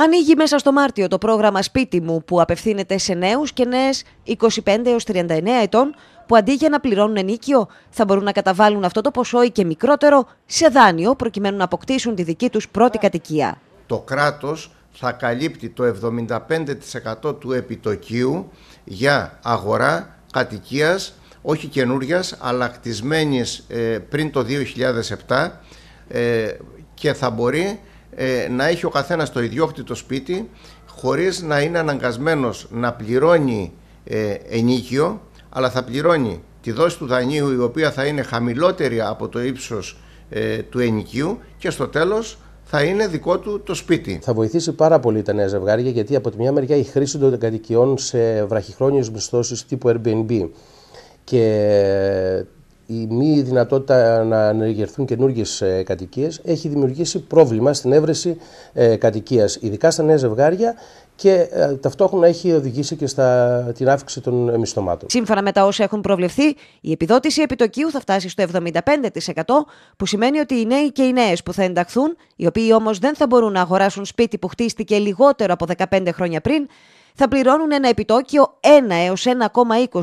Ανοίγει μέσα στο Μάρτιο το πρόγραμμα Σπίτι μου που απευθύνεται σε νέους και νέες 25 έως 39 ετών που αντί για να πληρώνουν ενίκιο θα μπορούν να καταβάλουν αυτό το ποσό ή και μικρότερο σε δάνειο προκειμένου να αποκτήσουν τη δική τους πρώτη κατοικία. Το κράτος θα καλύπτει το 75% του επιτοκίου για αγορά κατοικίας όχι καινούριας, αλλά κτισμένης ε, πριν το 2007 ε, και θα μπορεί ε, να έχει ο καθένας το ιδιόκτητο σπίτι χωρίς να είναι αναγκασμένος να πληρώνει ε, ενίκιο αλλά θα πληρώνει τη δόση του δανείου η οποία θα είναι χαμηλότερη από το ύψος ε, του ενοικίου και στο τέλος θα είναι δικό του το σπίτι. Θα βοηθήσει πάρα πολύ τα νέα ζευγάρια γιατί από τη μια μεριά η χρήση των κατοικιών σε βραχυχρόνιες μισθώσεις τύπου Airbnb και η μη δυνατότητα να ανεργερθούν καινούργιες κατοικίες έχει δημιουργήσει πρόβλημα στην έβρεση ε, κατοικίας, ειδικά στα νέα ζευγάρια και ε, ταυτόχρονα έχει οδηγήσει και στα, την αύξηση των μισθωμάτων. Σύμφωνα με τα όσα έχουν προβλεφθεί, η επιδότηση επιτοκίου θα φτάσει στο 75%, που σημαίνει ότι οι νέοι και οι νέες που θα ενταχθούν, οι οποίοι όμως δεν θα μπορούν να αγοράσουν σπίτι που χτίστηκε λιγότερο από 15 χρόνια πριν, θα πληρώνουν ένα επιτόκιο 1 έως 1,20%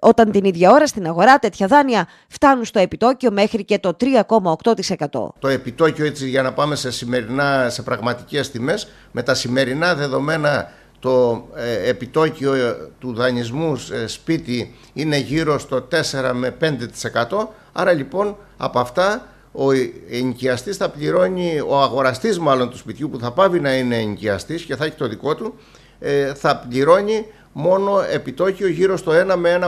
όταν την ίδια ώρα στην αγορά τέτοια δάνεια φτάνουν στο επιτόκιο μέχρι και το 3,8%. Το επιτόκιο έτσι για να πάμε σε, σημερινά, σε πραγματικές τιμές, με τα σημερινά δεδομένα το ε, επιτόκιο ε, του δανεισμού σπίτι είναι γύρω στο 4 με 5%. Άρα λοιπόν από αυτά ο ενοικιαστής θα πληρώνει, ο αγοραστής μάλλον του σπιτιού που θα πάβει να είναι ενοικιαστής και θα έχει το δικό του, ε, θα πληρώνει μόνο επιτόκιο γύρω στο 1 με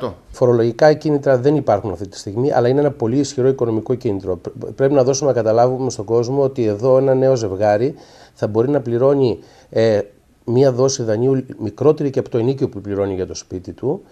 1,20%. Φορολογικά κίνητρα δεν υπάρχουν αυτή τη στιγμή, αλλά είναι ένα πολύ ισχυρό οικονομικό κίνητρο. Πρέπει να δώσουμε να καταλάβουμε στον κόσμο ότι εδώ ένα νέο ζευγάρι θα μπορεί να πληρώνει ε, μία δόση δανείου μικρότερη και από το ενίκιο που πληρώνει για το σπίτι του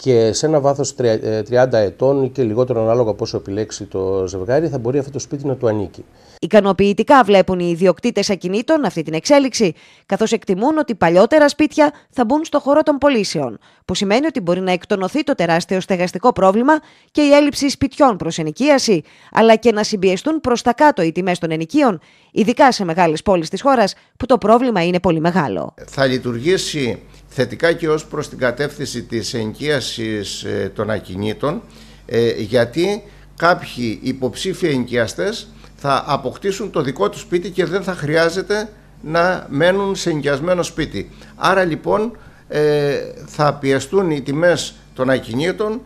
και σε ένα βάθος 30 ε, ετών ή και λιγότερο ανάλογα πόσο επιλέξει το ζευγάρι θα μπορεί αυτό το σπίτι να του ανήκει. Ικανοποιητικά βλέπουν οι ιδιοκτήτες ακινήτων αυτή την εξέλιξη, καθώς εκτιμούν ότι παλιότερα σπίτια θα μπουν στο χώρο των πωλήσεων, που σημαίνει ότι μπορεί να εκτονωθεί το τεράστιο στεγαστικό πρόβλημα και η έλλειψη σπιτιών προς ενοικίαση, αλλά και να συμπιεστούν προς τα κάτω οι τιμές των ενοικίων, ειδικά σε μεγάλες πόλεις της χώρας, που το πρόβλημα είναι πολύ μεγάλο. Θα λειτουργήσει θετικά και ως προς την κατεύθυνση της ενοικίασης ε, των ακινήτων ε, γιατί κάποιοι υποψήφοι ενοικιαστές θα αποκτήσουν το δικό τους σπίτι και δεν θα χρειάζεται να μένουν σε ενοικιασμένο σπίτι. Άρα λοιπόν ε, θα πιεστούν οι τιμές των ακινήτων,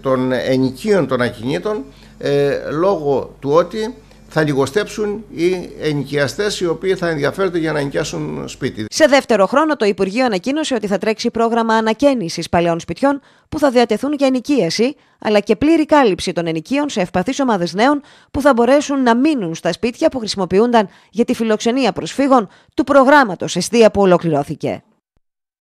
των ενοικίων των ακινήτων λόγω του ότι θα λιγοστέψουν οι ενοικιαστές οι οποίοι θα ενδιαφέρονται για να ενοικιάσουν σπίτι. Σε δεύτερο χρόνο, το Υπουργείο ανακοίνωσε ότι θα τρέξει πρόγραμμα ανακαίνησης παλαιών σπιτιών που θα διατεθούν για ενοικίαση, αλλά και πλήρη κάλυψη των ενοικίων σε ευπαθείς ομάδες νέων που θα μπορέσουν να μείνουν στα σπίτια που χρησιμοποιούνταν για τη φιλοξενία προσφύγων του προγράμματος Εστία που ολοκληρώθηκε.